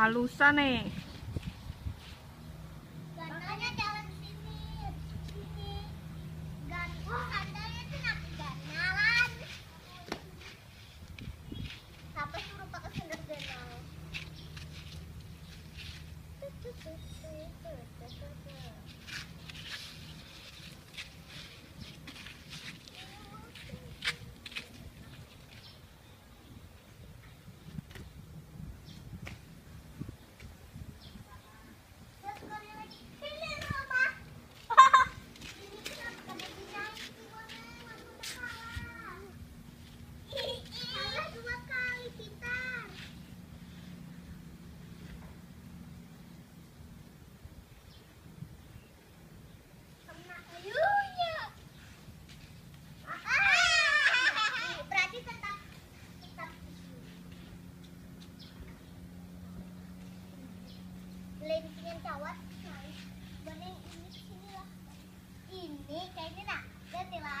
马路上呢 เลยเรียนจากวัดไหนวันนี้อีนี่ที่นี่ะอีนี่ไกลนี่นะเดี๋ยนเวลา